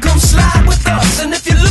come slide with us. And if you